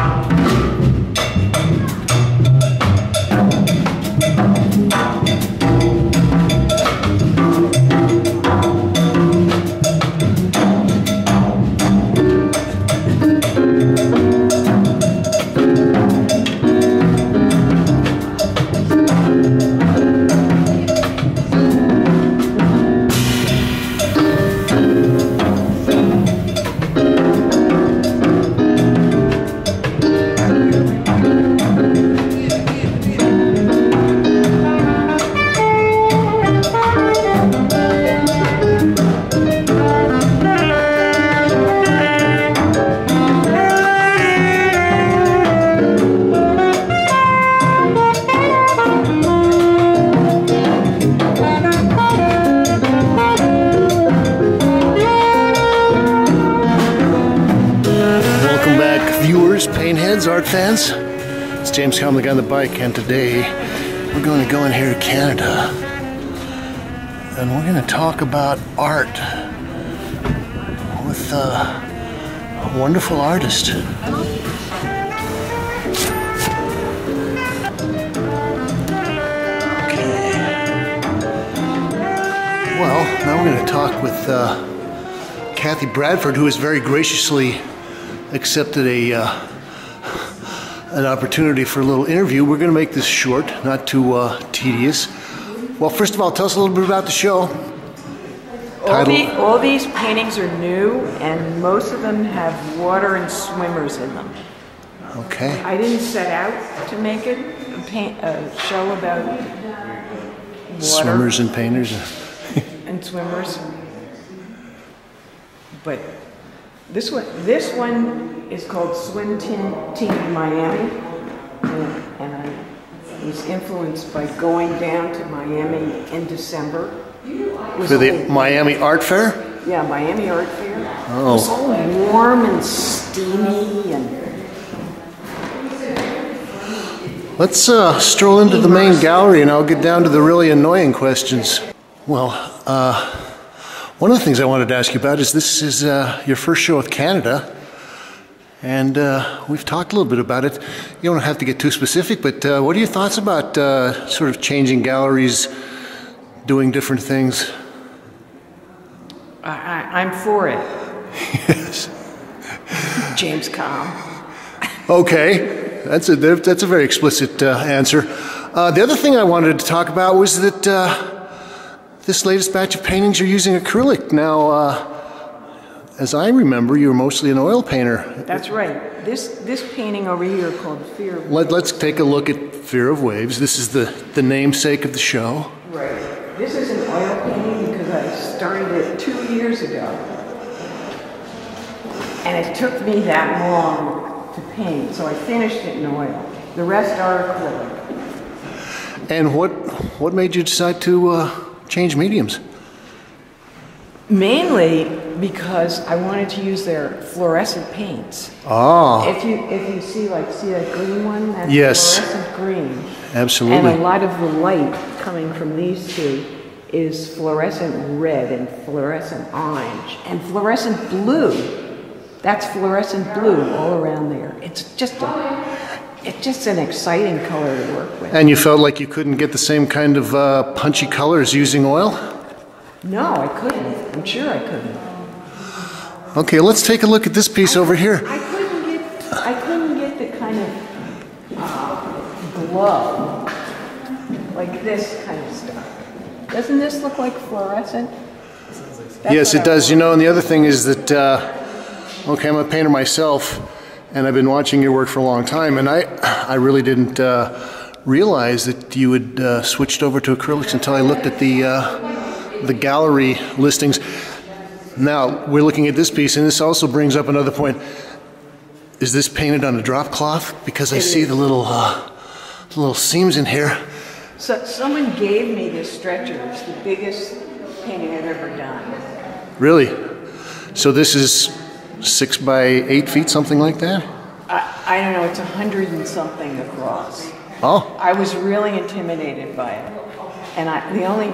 Welcome James Kalm on the bike, and today we're going to go in here to Canada and we're going to talk about art with a wonderful artist. Okay. Well, now we're going to talk with uh, Kathy Bradford, who has very graciously accepted a uh, an opportunity for a little interview. We're going to make this short, not too uh, tedious. Well, first of all, tell us a little bit about the show. All, the, all these paintings are new, and most of them have water and swimmers in them. Okay. I didn't set out to make it a, paint, a show about water Swimmers and painters. and swimmers, but this one, this one is called Swim Team, Team Miami, and, and I was influenced by going down to Miami in December. For the Miami Art Fair? Yeah, Miami Art Fair. Oh. It was all warm and steamy and Let's uh, stroll into the main gallery and I'll get down to the really annoying questions. Well, uh, one of the things I wanted to ask you about is this is uh, your first show with Canada. And uh, we've talked a little bit about it. You don't have to get too specific, but uh, what are your thoughts about uh, sort of changing galleries, doing different things? I, I, I'm for it. Yes. James Kalm. Okay, that's a that's a very explicit uh, answer. Uh, the other thing I wanted to talk about was that uh, this latest batch of paintings you're using acrylic. Now, uh, as I remember, you were mostly an oil painter. That's right. This this painting over here called Fear of Let, let's take a look at Fear of Waves. This is the the namesake of the show. Right. This is an oil painting because I started it two years ago. And it took me that long to paint, so I finished it in oil. The rest are acrylic. And what what made you decide to uh, change mediums? Mainly because I wanted to use their fluorescent paints. Ah, If you if you see like see that green one, that's Yes. fluorescent green. absolutely. And a lot of the light coming from these two is fluorescent red and fluorescent orange and fluorescent blue. That's fluorescent blue all around there. It's just a, it's just an exciting color to work with. And you felt like you couldn't get the same kind of uh, punchy colors using oil? No, I couldn't. I'm sure I couldn't. Okay, let's take a look at this piece over here. I couldn't get I couldn't get the kind of uh, glow like this kind of stuff. Doesn't this look like fluorescent? That's yes, it does. You know, and the other thing is that, uh, okay, I'm a painter myself, and I've been watching your work for a long time, and I, I really didn't uh, realize that you had uh, switched over to acrylics until I looked at the, uh, the gallery listings. Now, we're looking at this piece, and this also brings up another point. Is this painted on a drop cloth? Because I It see is. the little, uh, the little seams in here. So someone gave me this stretcher. It's the biggest painting I've ever done. Really? So this is six by eight feet, something like that? I, I don't know. It's a hundred and something across. Oh, I was really intimidated by it, and I, the only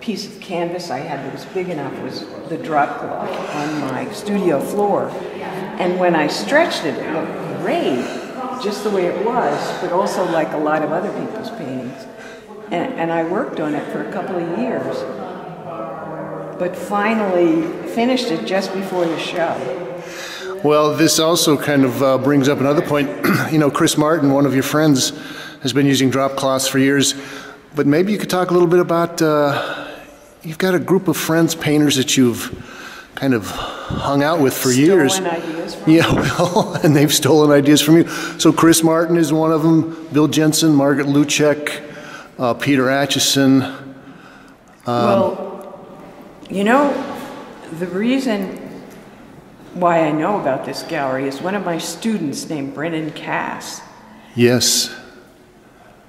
piece of canvas I had that was big enough was the drop cloth on my studio floor. And when I stretched it, it looked great, just the way it was, but also like a lot of other people's paintings. And, and I worked on it for a couple of years, but finally finished it just before the show. Well, this also kind of uh, brings up another point. you know, Chris Martin, one of your friends, has been using drop cloths for years, but maybe you could talk a little bit about. Uh, you've got a group of friends, painters that you've kind of hung out with for years. Stolen ideas from Yeah, well, and they've stolen ideas from you. So Chris Martin is one of them. Bill Jensen, Margrit Lewczuk, uh, Peter Acheson. well, you know, the reason why I know about this gallery is one of my students named Brendan Cass Yes.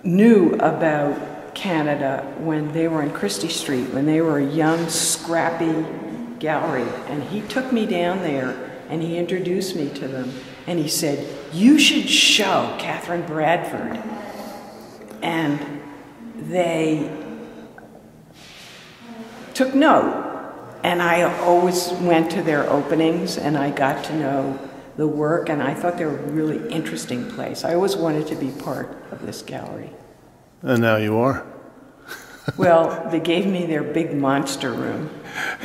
knew about Canada when they were on Christie Street, when they were a young, scrappy gallery. And he took me down there and he introduced me to them. And he said, You should show Katherine Bradford. And they took note. And I always went to their openings and I got to know the work, and I thought they were a really interesting place. I always wanted to be part of this gallery. And now you are. Well, they gave me their big monster room,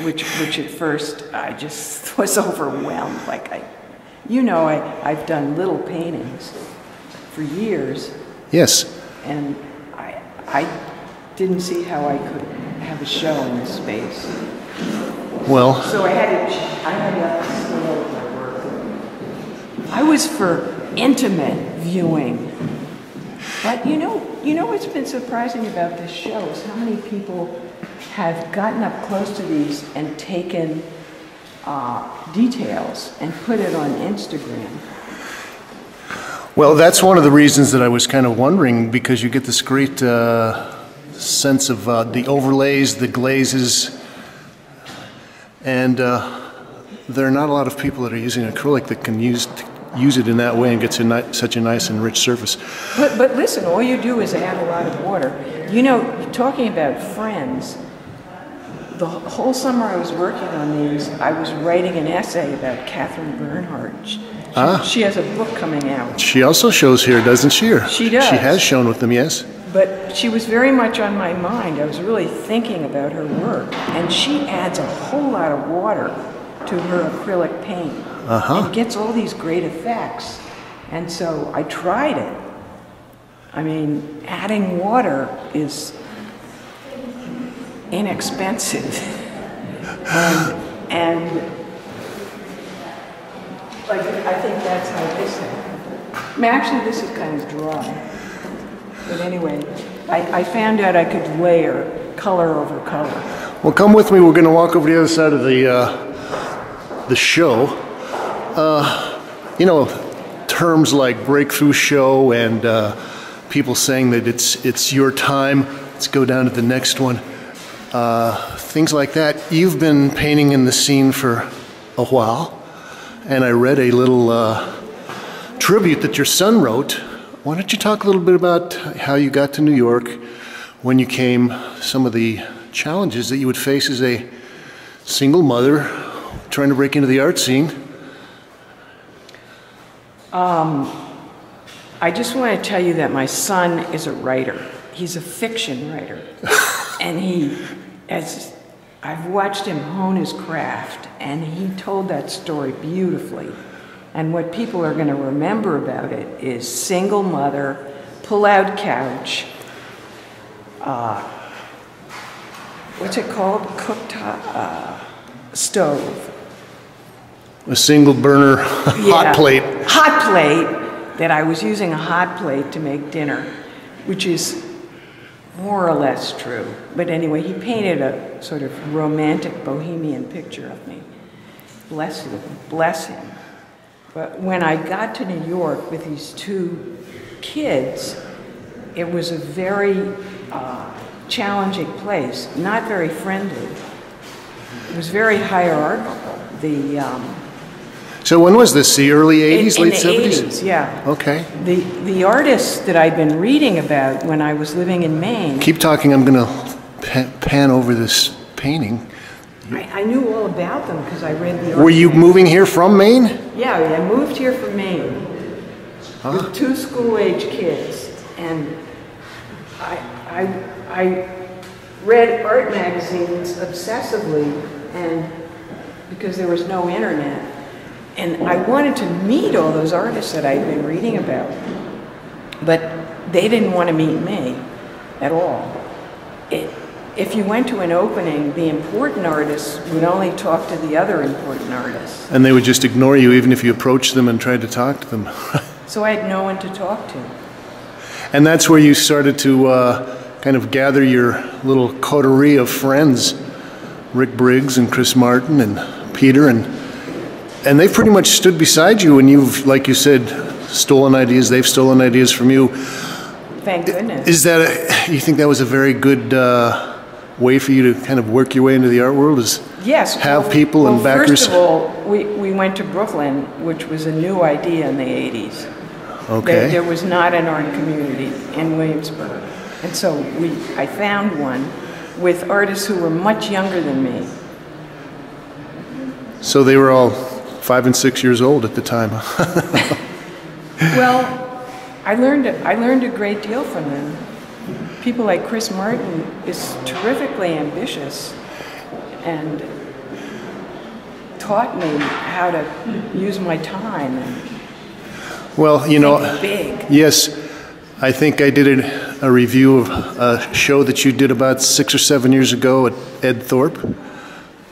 which, which at first I just was overwhelmed. Like I, you know, I, I've done little paintings for years, Yes. and I, I didn't see how I could have a show in this space. Well, So I had to, I had to slow my work. I was for intimate viewing. But you know, you know what's been surprising about this show is how many people have gotten up close to these and taken uh, details and put it on Instagram. well, that's one of the reasons that I was kind of wondering because you get this great uh, sense of uh, the overlays, the glazes, and uh, there are not a lot of people that are using acrylic that can use use it in that way and get to ni- such a nice and rich surface. But, but listen, all you do is add a lot of water. You know, talking about friends, the whole summer I was working on these, I was writing an essay about Katherine Bernhardt. She, ah. she has a book coming out. She also shows here, doesn't she? Or She does. She has shown with them, yes. But she was very much on my mind. I was really thinking about her work. And she adds a whole lot of water to her acrylic paint. Uh-huh. And gets all these great effects. And so I tried it. I mean, adding water is inexpensive. and, and like, I think that's how this happened. I mean, actually, this is kind of dry. But anyway, I, I found out I could layer color over color. Well, come with me. We're going to walk over to the other side of the uh, the show. Uh, you know, terms like breakthrough show and uh, people saying that it's it's your time. Let's go down to the next one. Uh, things like that. You've been painting in the scene for a while, and I read a little uh, tribute that your son wrote. Why don't you talk a little bit about how you got to New York, when you came, some of the challenges that you would face as a single mother trying to break into the art scene? I just want to tell you that my son is a writer. He's a fiction writer. and he, as I've watched him hone his craft, and he told that story beautifully. And what people are going to remember about it is single mother, pull out couch, uh, what's it called? Cooktop, uh, stove. A single burner hot plate. Hot plate that I was using a hot plate to make dinner, which is more or less true. But anyway, he painted a sort of romantic bohemian picture of me. Bless him, bless him. But when I got to New York with these two kids, it was a very uh, challenging place, not very friendly. It was very hierarchical. The um, So when was this? The early 80s, in late the 70s? 80s, yeah. Okay. The, the artists that I'd been reading about when I was living in Maine, Keep talking. I'm going to pan, over this painting. I, I knew all about them because I read the Were you moving here from Maine? Yeah, I moved here from Maine. with two school-age kids, and I, I, I read art magazines obsessively, and because there was no internet, and I wanted to meet all those artists that I'd been reading about, but they didn't want to meet me at all. It, if you went to an opening, the important artists would only talk to the other important artists. And they would just ignore you even if you approached them and tried to talk to them. So I had no one to talk to. and that's where you started to uh, kind of gather your little coterie of friends Rick Briggs and Chris Martin and Peter. And, and they've pretty much stood beside you, and you've, like you said, stolen ideas. They've stolen ideas from you. Thank goodness. Is that a, you think that was a very good uh, way for you to kind of work your way into the art world? Is Yes. have well- people and well, backers? First of all, we, we went to Brooklyn, which was a new idea in the 80s. There, okay. there was not an art community in Williamsburg. And so we, I found one with artists who were much younger than me. So they were all five and six years old at the time. Well, I learned, I learned a great deal from them. People like Chris Martin is terrifically ambitious and taught me how to use my time and well, you know, big. yes, I think I did a, a review of a show that you did about six or seven years ago at Ed Thorp.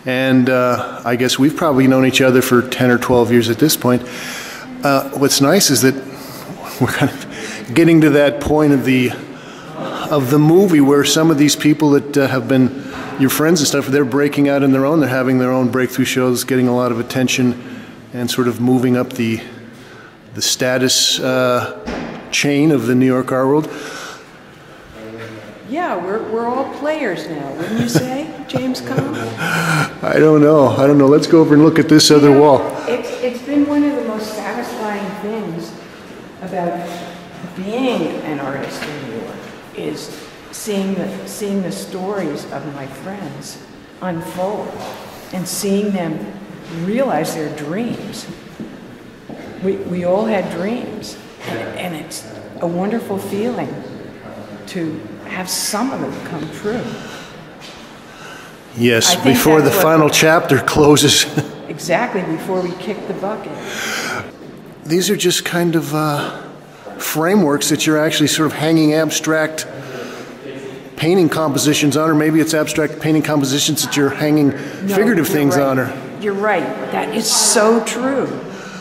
And uh, I guess we've probably known each other for 10 or 12 years at this point. Uh, what's nice is that we're kind of getting to that point of the of the movie where some of these people that uh, have been your friends and stuff, they're breaking out in their own. They're having their own breakthrough shows, getting a lot of attention, and sort of moving up the the status uh, chain of the New York art world. Yeah, we're, we're all players now, wouldn't you say, James Kalm? I don't know. I don't know. Let's go over and look at this other wall. It's, it's been one of the most satisfying things about being an artist in New York is seeing the, seeing the stories of my friends unfold and seeing them realize their dreams. We, we all had dreams, and, and it's a wonderful feeling to have some of them come true. Yes, before the final chapter closes. Exactly before we kick the bucket. These are just kind of uh, frameworks that you're actually sort of hanging abstract painting compositions on, or maybe it's abstract painting compositions that you're hanging No, figurative you're things right. on. Or You're right. That is so true.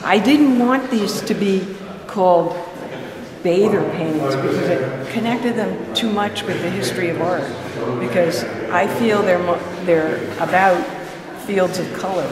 I didn't want these to be called bather paintings because it connected them too much with the history of art. Because I feel they're they're about fields of color.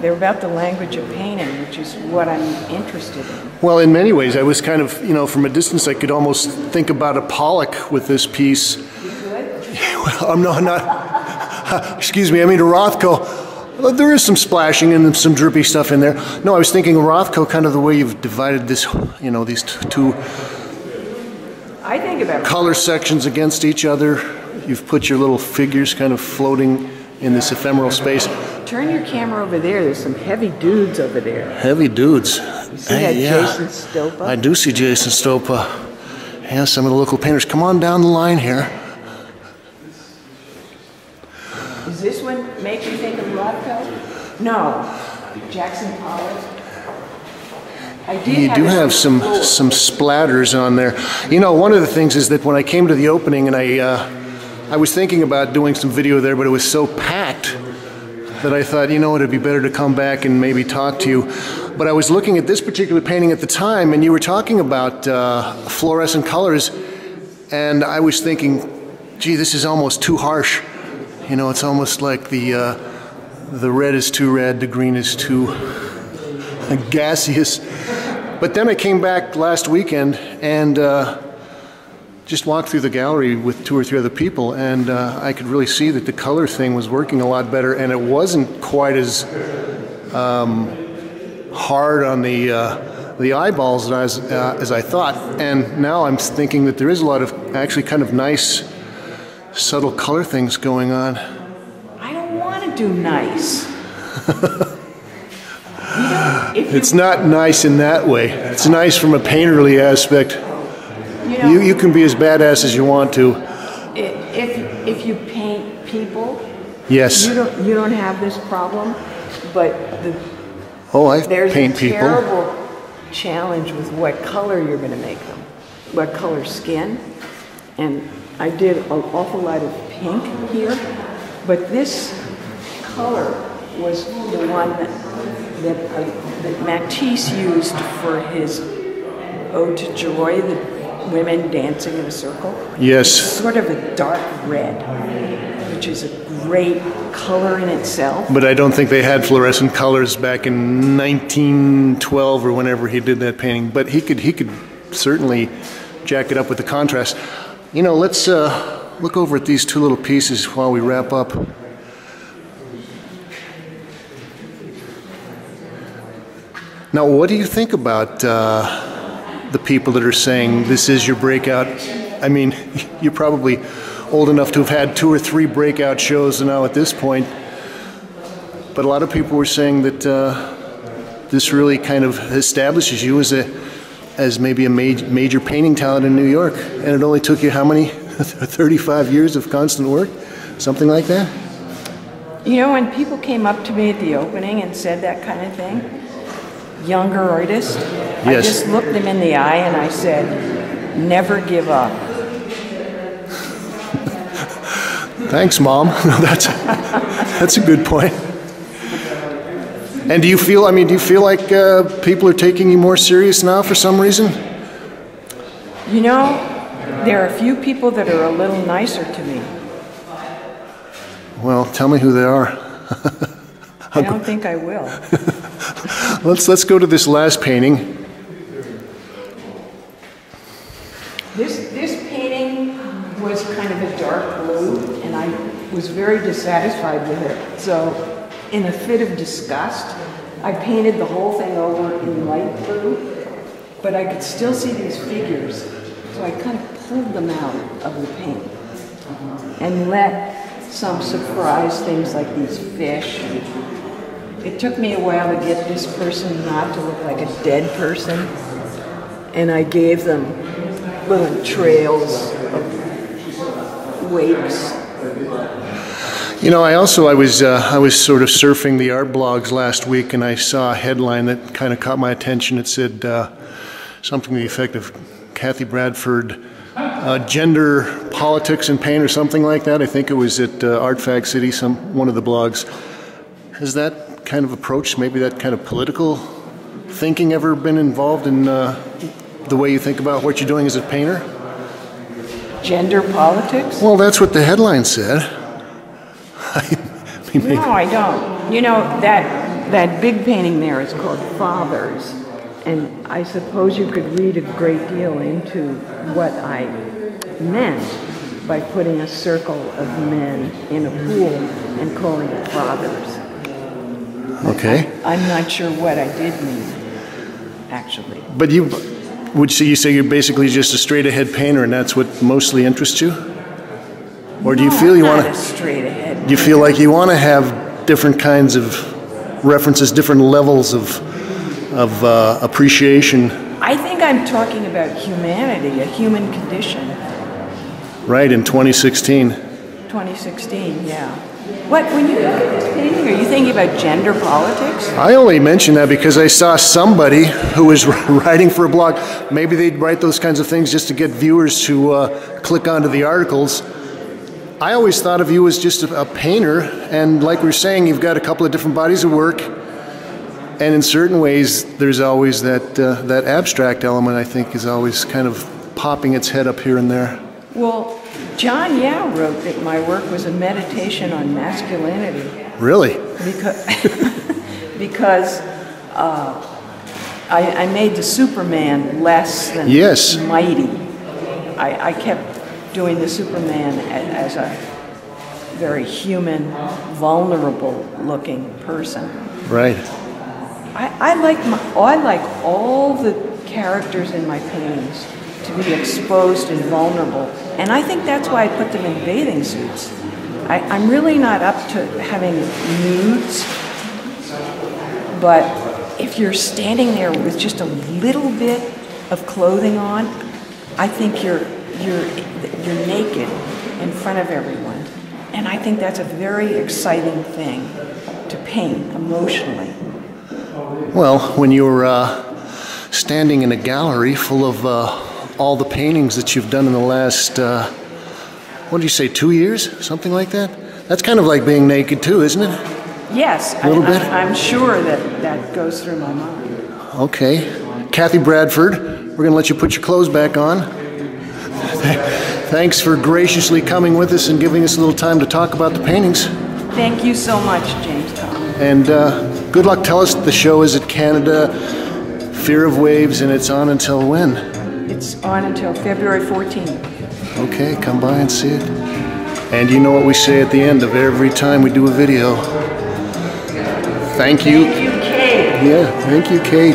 They're about the language of painting, which is what I'm interested in. well, in many ways, I was kind of, you know, from a distance, I could almost think about a Pollock with this piece. You Well, I'm not, not excuse me, I mean a Rothko. There is some splashing and some drippy stuff in there. No, I was thinking Rothko, kind of the way you've divided this, you know, these t- two I think about color sections against each other. You've put your little figures kind of floating in this ephemeral space. turn your camera over there. There's some heavy dudes over there. Heavy dudes. See that Jason Stopa? I do see Jason Stopa. Yeah, some of the local painters. Come on down the line here. Does this one make you think of Rothko? No. Jackson Pollock? You do have some some splatters on there. You know, one of the things is that when I came to the opening and I uh, I was thinking about doing some video there, but it was so packed that I thought, you know, it'd be better to come back and maybe talk to you. But I was looking at this particular painting at the time, and you were talking about uh, fluorescent colors, and I was thinking, gee, this is almost too harsh. You know, it's almost like the uh, the red is too red, the green is too gaseous. But then I came back last weekend and uh, just walked through the gallery with two or three other people, and uh, I could really see that the color thing was working a lot better, and it wasn't quite as um, hard on the uh, the eyeballs as uh, as I thought. And now I'm thinking that there is a lot of actually kind of nice, subtle color things going on. I don't want to do nice. we don't, It's not nice in that way. It's nice from a painterly aspect. You You, can be as badass as you want to. if, if you paint people, Yes. you don't, you don't have this problem, but the, Oh, I there's paint a people. terrible challenge with what color you're gonna make them, what color skin. And I did an awful lot of pink here, but this color was the one that, that, I, that Matisse used for his Ode to Joy, the women dancing in a circle. Yes. Sort of a dark red, which is a great color in itself. But I don't think they had fluorescent colors back in 1912 or whenever he did that painting. But he could he could certainly jack it up with the contrast. You know, let's uh, look over at these two little pieces while we wrap up. Now, what do you think about uh, the people that are saying this is your breakout? I mean, you're probably old enough to have had two or three breakout shows now at this point. But a lot of people were saying that uh, this really kind of establishes you as a as maybe a major, major painting talent in New York. And it only took you how many? 35 years of constant work? Something like that? You know, when people came up to me at the opening and said that kind of thing, younger artists, I just looked them in the eye and I said, never give up. Thanks, Mom. that's, that's a good point. And do you feel, I mean, do you feel like uh, people are taking you more serious now for some reason? You know, there are a few people that are a little nicer to me. Well, tell me who they are. I don't think I will. Let's, let's go to this last painting. This, this painting was kind of a dark blue, and I was very dissatisfied with it. So, in a fit of disgust, I painted the whole thing over in light blue, but I could still see these figures. So I kind of pulled them out of the paint and let some surprise things like these fish. It took me a while to get this person not to look like a dead person, and I gave them little trails of wakes. You know, I also I was uh, I was sort of surfing the art blogs last week, and I saw a headline that kind of caught my attention. It said uh, something to the effect of Kathy Bradford, uh, gender politics in pain or something like that. I think it was at uh, Art Fag City, some one of the blogs. Has that kind of approach, maybe that kind of political thinking, ever been involved in uh, the way you think about what you're doing as a painter? Gender politics? Well, that's what the headline said. I mean, No, I don't. You know, that, that big painting there is called Fathers. And I suppose you could read a great deal into what I meant by putting a circle of men in a pool and calling it fathers. Okay. I'm not sure what I did mean, actually. But you would say you say you're basically just a straight ahead painter, and that's what mostly interests you, or do you No, feel you want to? straight ahead. Do you feel like you want to have different kinds of references, different levels of of uh, appreciation, I think I'm talking about humanity, a human condition. right? In 2016, 2016, yeah. What, when you look at this painting, are you thinking about gender politics? I only mention that because I saw somebody who was writing for a blog. Maybe they'd write those kinds of things just to get viewers to uh, click onto the articles. I always thought of you as just a, a painter, and like we are saying, you've got a couple of different bodies of work, and in certain ways, there's always that uh, that abstract element. I think is always kind of popping its head up here and there. Well, John Yau wrote that my work was a meditation on masculinity Really? because, because uh, I, I made the Superman less than Yes. mighty. I, I kept doing the Superman a- as a very human, vulnerable looking person. Right. I, I like my, I like all the characters in my paintings to be exposed and vulnerable, and I think that's why I put them in bathing suits. I, I'm really not up to having nudes, but if you're standing there with just a little bit of clothing on, I think you're you're you're naked in front of everyone. And I think that's a very exciting thing to paint emotionally. Well, when you're uh, standing in a gallery full of uh, all the paintings that you've done in the last, uh, what do you say, two years? Something like that? That's kind of like being naked too, isn't it? Yes, A little I, bit? I, I'm sure that that goes through my mind. Okay. Kathy Bradford, we're going to let you put your clothes back on. Thanks for graciously coming with us and giving us a little time to talk about the paintings. Thank you so much, James Kalm. And uh, good luck. Tell us the show is at Canada Fear of Waves, and it's on until when? It's on until February 14th. Okay, come by and see it. And you know what we say at the end of every time we do a video. Thank you. Thank you, Kate. Yeah, thank you, Kate.